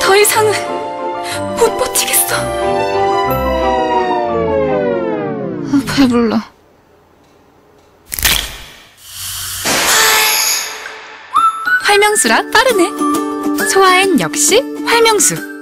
더 이상은 못 버티겠어. 아, 배불러. 활명수라 빠르네. 소화엔 역시 활명수.